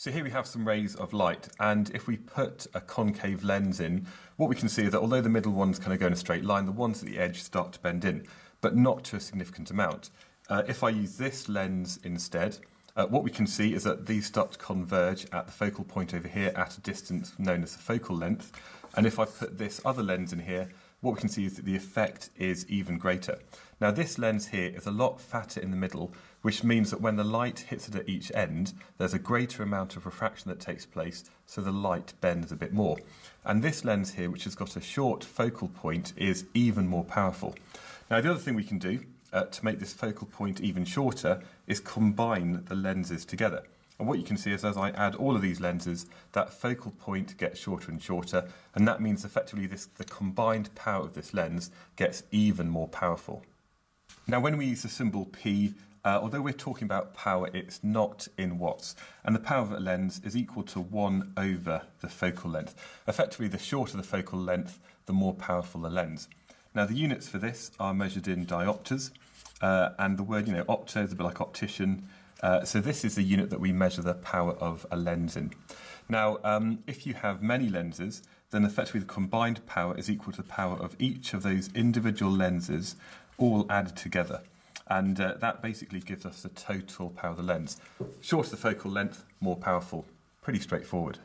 So here we have some rays of light, and if we put a concave lens in, what we can see is that although the middle ones kind of go in a straight line, the ones at the edge start to bend in, but not to a significant amount. Uh, if I use this lens instead, uh, what we can see is that these start to converge at the focal point over here at a distance known as the focal length. And if I put this other lens in here, what we can see is that the effect is even greater. Now this lens here is a lot fatter in the middle, which means that when the light hits it at each end, there's a greater amount of refraction that takes place, so the light bends a bit more. And this lens here, which has got a short focal point, is even more powerful. Now the other thing we can do uh, to make this focal point even shorter is combine the lenses together. And what you can see is as I add all of these lenses, that focal point gets shorter and shorter, and that means effectively this, the combined power of this lens gets even more powerful. Now when we use the symbol P, uh, although we're talking about power, it's not in watts. And the power of a lens is equal to 1 over the focal length. Effectively, the shorter the focal length, the more powerful the lens. Now the units for this are measured in diopters, uh, and the word, you know, opto is a bit like optician, uh, so this is the unit that we measure the power of a lens in. Now, um, if you have many lenses, then effectively the combined power is equal to the power of each of those individual lenses all added together. And uh, that basically gives us the total power of the lens. Shorter the focal length, more powerful. Pretty straightforward.